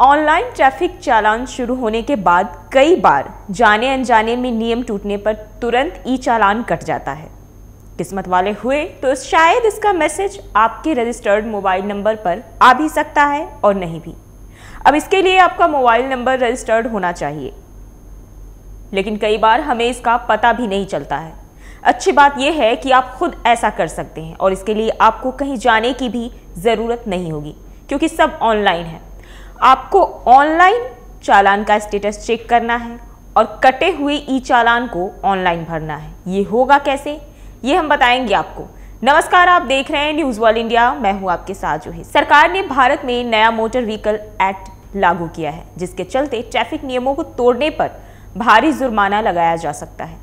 Online traffic चालान शुरू होने के बाद कई बार जाने अनजाने में नियम टूटने पर तुरंत ई चालान कट जाता है। किस्मत वाले हुए तो शायद इसका मैसेज आपके रजिस्टर्ड मोबाइल नंबर पर आ भी सकता है और नहीं भी। अब इसके लिए आपका मोबाइल नंबर रजिस्टर्ड होना चाहिए। लेकिन कई बार हमें इसका पता भी नहीं चलता है। अच्छी बात यह है कि आप खुद ऐसा कर सकते हैं और इसके लिए आपको कहीं जाने की भी ज़रूरत नहीं होगी, क्योंकि सब ऑनलाइन है। आपको ऑनलाइन चालान का स्टेटस चेक करना है और कटे हुए ई चालान को ऑनलाइन भरना है। ये होगा कैसे? ये हम बताएँगे आपको। नमस्कार, आप देख रहे हैं न्यूज़ वर्ल्ड इंडिया मैं हूँ आपके साथ जो है। सरकार ने भारत में नया मोटर व्हीकल एक्ट लागू किया है, जिसके चलते ट्रैफ़िक नियमों को तोड़ने पर भारी जुर्माना लगाया जा सकता है।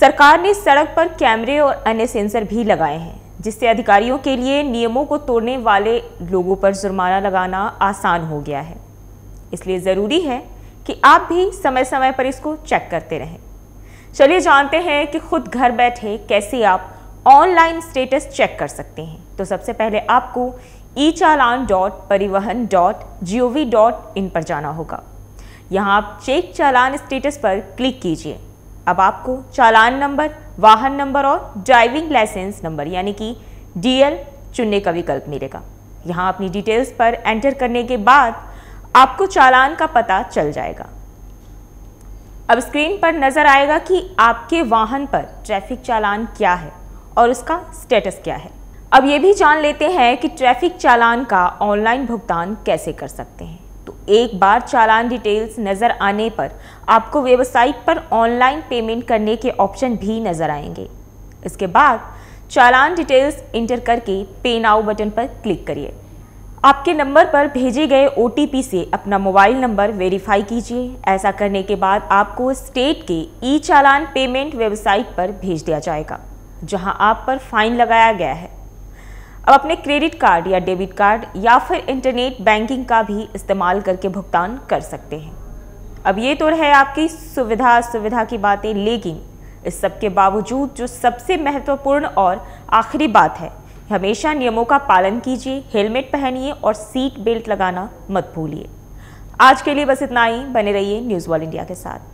सरकार ने सड़क पर कैमरे और अन्य सेंसर भी लगाए हैं। जिससे अधिकारियों के लिए नियमों को तोड़ने वाले लोगों पर जुर्माना लगाना आसान हो गया है। इसलिए ज़रूरी है कि आप भी समय समय पर इसको चेक करते रहें। चलिए जानते हैं कि खुद घर बैठे कैसे आप ऑनलाइन स्टेटस चेक कर सकते हैं। तो सबसे पहले आपको e challan dot Parivahan dot G O V dot in पर जाना होगा। यहाँ आप चेक चालान स्टेटस पर क्लिक कीजिए। अब आपको चालान नंबर वाहन नंबर और ड्राइविंग लाइसेंस नंबर, यानी कि डीएल चुनने का विकल्प मिलेगा। यहाँ अपनी डिटेल्स पर एंटर करने के बाद आपको चालान का पता चल जाएगा। अब स्क्रीन पर नज़र आएगा कि आपके वाहन पर ट्रैफ़िक चालान क्या है और उसका स्टेटस क्या है। अब ये भी जान लेते हैं कि ट्रैफ़िक चालान का ऑनलाइन भुगतान कैसे कर सकते हैं। एक बार चालान डिटेल्स नज़र आने पर आपको वेबसाइट पर ऑनलाइन पेमेंट करने के ऑप्शन भी नज़र आएँगे। इसके बाद चालान डिटेल्स इंटर करके पे नाउ बटन पर क्लिक करिए। आपके नंबर पर भेजे गए ओटीपी से अपना मोबाइल नंबर वेरीफाई कीजिए। ऐसा करने के बाद आपको स्टेट के ई चालान पेमेंट वेबसाइट पर भेज दिया जाएगा, जहाँ आप पर फाइन लगाया गया है। अब अपने क्रेडिट कार्ड या डेबिट कार्ड या फिर इंटरनेट बैंकिंग का भी इस्तेमाल करके भुगतान कर सकते हैं। अब ये तो है आपकी सुविधा सुविधा की बातें, लेकिन इस सब के बावजूद जो सबसे महत्वपूर्ण और आखिरी बात है, हमेशा नियमों का पालन कीजिए, हेलमेट पहनिए और सीट बेल्ट लगाना मत भूलिए। आज के लिए बस इतना ही, बने रहिए न्यूज़ वॉल इंडिया के साथ।